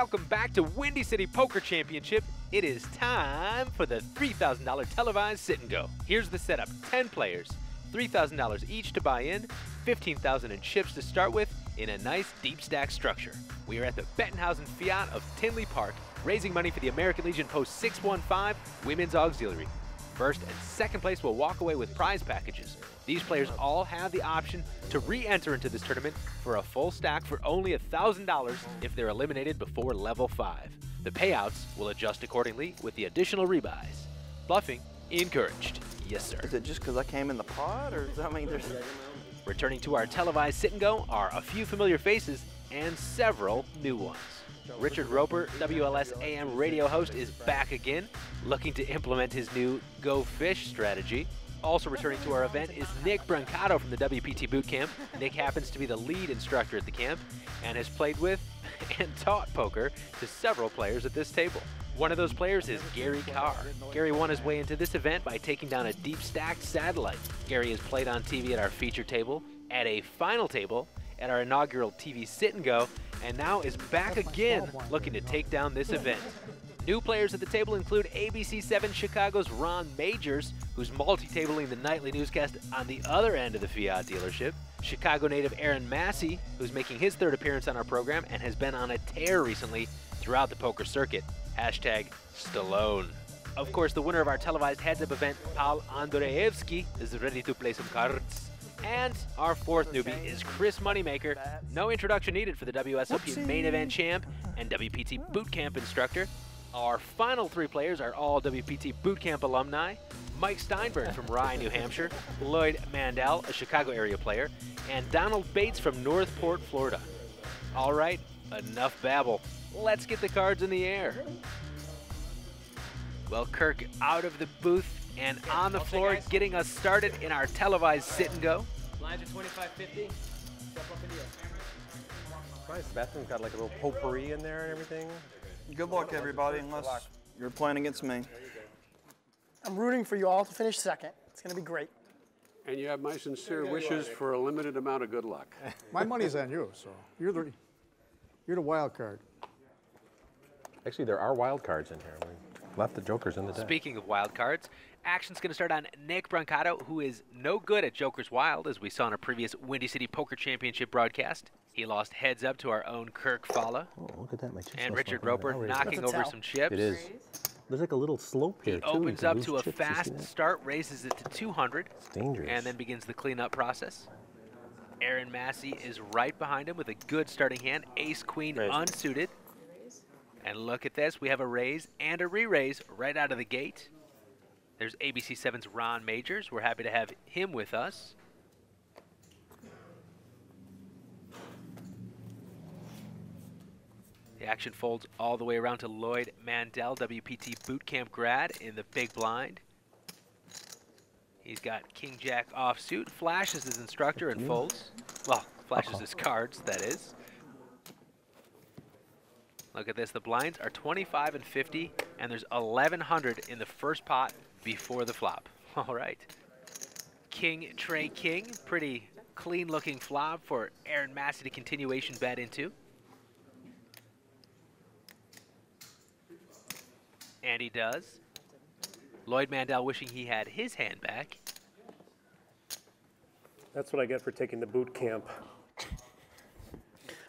welcome back to Windy City Poker Championship. It is time for the $3,000 televised sit and go. Here's the setup 10 players, $3,000 each to buy in, 15,000 in chips to start with, in a nice deep stack structure. We are at the Bettenhausen Fiat of Tinley Park, raising money for the American Legion Post 615 Women's Auxiliary. First and second place will walk away with prize packages. These players all have the option to re-enter into this tournament for a full stack for only $1,000 if they're eliminated before level 5. The payouts will adjust accordingly with the additional rebuys. Bluffing encouraged. Yes, sir. Is it just because I came in the pod, or does that mean there's... Returning to our televised sit and go are a few familiar faces and several new ones. Richard Roeper, WLS AM radio host, is back again, looking to implement his new Go Fish strategy. Also returning to our event is Nick Brancato from the WPT Bootcamp. Nick happens to be the lead instructor at the camp and has played with and taught poker to several players at this table. One of those players is Gary Carr. Gary won his way into this event by taking down a deep stacked satellite. Gary has played on TV at our feature table, at a final table, at our inaugural TV sit and go, and now is back again looking to take down this event. New players at the table include ABC7 Chicago's Ron Magers, who's multi-tabling the nightly newscast on the other end of the Fiat dealership. Chicago native Aaron Massey, who's making his third appearance on our program and has been on a tear recently throughout the poker circuit. Hashtag Stallone. Of course, the winner of our televised heads-up event, Paul Andreevsky, is ready to play some cards. And our fourth newbie is Chris Moneymaker. No introduction needed for the WSOP main event champ and WPT bootcamp instructor. Our final three players are all WPT bootcamp alumni. Mike Steinberg from Rye, New Hampshire, Lloyd Mandel, a Chicago area player, and Donald Bates from Northport, Florida. All right, enough babble. Let's get the cards in the air. Well, Kirk out of the booth and on the floor, getting us started in our televised sit and go. Lines are 2550. Step up into your Nice. The bathroom's got like a little potpourri in there and everything. Good luck, everybody, unless you're playing against me. I'm rooting for you all to finish second. It's going to be great. And you have my sincere wishes for a limited amount of good luck. My money's on you, so you're the you're the wild card. Actually, there are wild cards in here. We left the jokers in the deck. Speaking of wild cards, action's going to start on Nick Brancato, who is no good at Joker's Wild, as we saw in a previous Windy City Poker Championship broadcast. He lost heads up to our own Kirk Fallah. Oh, look at that. My And Richard Roeper knocking over tell. some chips. It is. There's like a little slope here He too. Opens can up to a chips. Fast start, raises it to 200, It's dangerous. and then begins the cleanup process. Aaron Massey is right behind him with a good starting hand, ace queen Raise. unsuited. And look at this, we have a raise and a re-raise right out of the gate. There's ABC7's Ron Magers. We're happy to have him with us. The action folds all the way around to Lloyd Mandel, WPT Bootcamp grad in the big blind. He's got King Jack offsuit, flashes his instructor and folds. Well, flashes uh-huh. his cards, that is. Look at this, the blinds are 25 and 50, and there's 1100 in the first pot before the flop. All right. King, Trey King, pretty clean looking flop for Aaron Massey to continuation bet into. And he does. Lloyd Mandel wishing he had his hand back. That's what I get for taking the boot camp.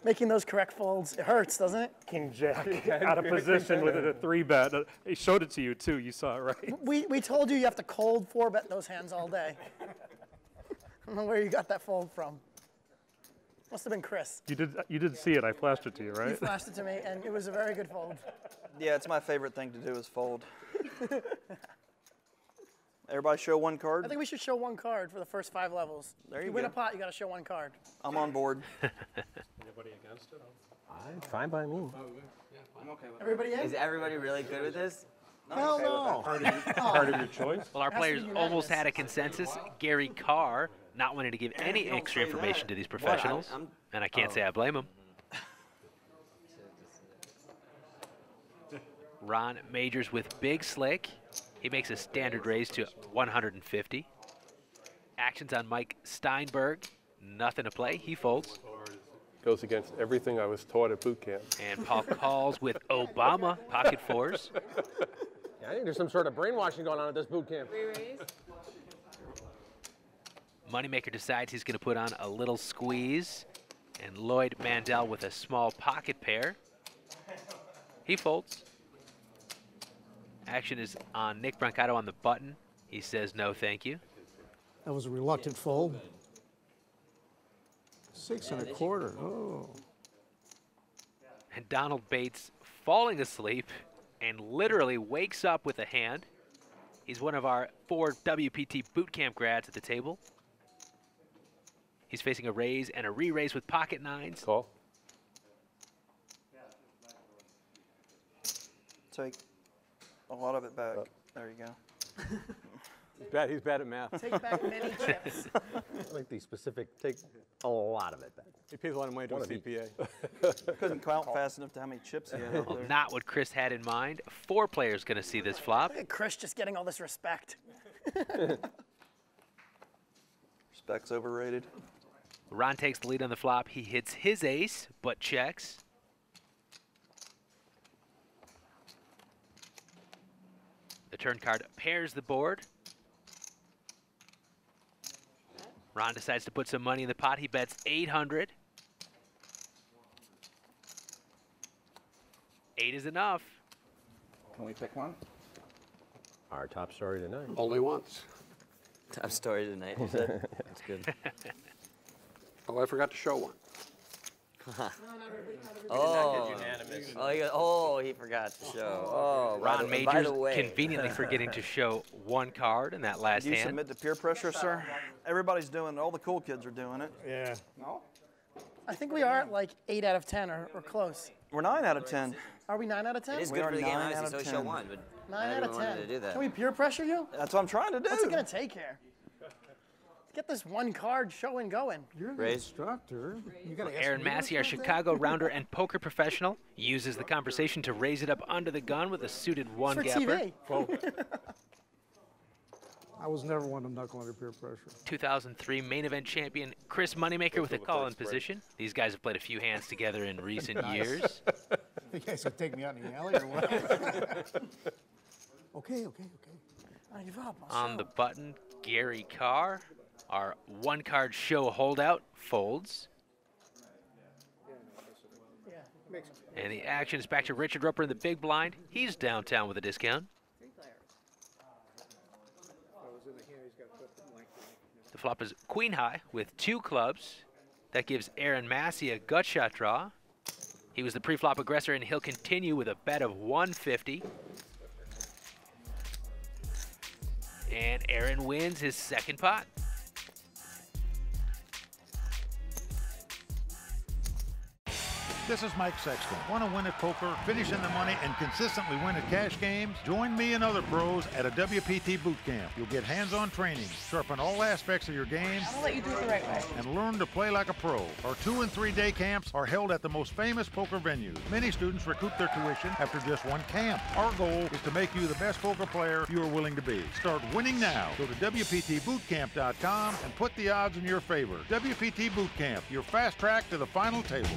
Making those correct folds, it hurts, doesn't it? King Jack out of position with a three bet. Uh, He showed it to you too. You saw it, right? We, we told you you have to cold four bet those hands all day. I don't know where you got that fold from. Must have been Chris. You did. You did see it. I flashed it to you, right? You flashed it to me, and it was a very good fold. Yeah, it's my favorite thing to do is fold. Everybody show one card? I think we should show one card for the first five levels. There if you you win go. a pot, you got to show one card. I'm on board. Anybody against it? I'm fine by me. Oh, I'm okay with it. Everybody in? Is everybody really good with this? Hell no. Part of your choice. Well, our Has to be players almost had a consensus. Gary Carr not wanting to give any extra information that. to these What? I'm- professionals, I'm- and I can't oh. say I blame him. Ron Magers with Big Slick. He makes a standard raise to 150. Actions on Mike Steinberg. Nothing to play. He folds. Goes against everything I was taught at boot camp. And Paul calls with Obama pocket fours. Yeah, I think there's some sort of brainwashing going on at this boot camp. Moneymaker decides he's going to put on a little squeeze. And Lloyd Mandel with a small pocket pair. He folds. Action is on Nick Brancato on the button. He says no, thank you. That was a reluctant fold. Six and a quarter. Oh. And Donald Bates falling asleep and literally wakes up with a hand. He's one of our four WPT bootcamp grads at the table. He's facing a raise and a re-raise with pocket nines. Call. Take a lot of it back. Uh, there you go. He's bad, he's bad at math. Take back many chips. I like the specific, take a lot of it back. He pays a lot of money to a One of each. CPA. Couldn't count fast enough to how many chips he had Well, not what Chris had in mind. Four players going to see this flop. Look at Chris just getting all this respect. Respect's overrated. Ron takes the lead on the flop. He hits his ace, but checks. Turn card pairs the board. Ron decides to put some money in the pot. He bets 800. Eight is enough. Can we pick one? Our top story tonight. Only once. Top story tonight. you said? That's good. Oh, I forgot to show one. Oh. Oh, he, oh, he forgot to show. Oh, by Ron the, by Magers the way. conveniently forgetting to show one card in that last Do you hand. submit to peer pressure, sir? Everybody's doing it. All the cool kids are doing it. Yeah. No? I think we are at like 8 out of 10 or, or close. We're 9 out of 10. Are we 9 out of 10? It is We good are for the game, nine honestly, out so of show 10. one, but 9 out of 10. to do that. Can we peer pressure you? That's what I'm trying to do. What's it going to take here? Get this one card showing going. You're the Raise. instructor. You gotta ask Aaron me Massey, our about? Chicago rounder and poker professional, uses the conversation to raise it up under the gun with a suited one for gapper. TV. I was never one to knuckle under peer pressure. 2003 main event champion Chris Moneymaker with a call in position. These guys have played a few hands together in recent years. You guys gonna take me out in the alley or what? okay, okay, okay. I give up. I'll On the button, Gary Carr, our one card show holdout, folds. And the action is back to Richard Roeper in the big blind. He's downtown with a discount. The flop is queen high with two clubs. That gives Aaron Massey a gut shot draw. He was the pre-flop aggressor, and he'll continue with a bet of 150. And Aaron wins his second pot. This is Mike Sexton. Want to win at poker, finish in the money, and consistently win at cash games? Join me and other pros at a WPT boot camp. You'll get hands-on training, sharpen all aspects of your game, I'll let you do it the right way. and learn to play like a pro. Our two and three day camps are held at the most famous poker venues. Many students recoup their tuition after just one camp. Our goal is to make you the best poker player you are willing to be. Start winning now. Go to WPTBootcamp.com and put the odds in your favor. WPT Boot Camp, your fast track to the final table.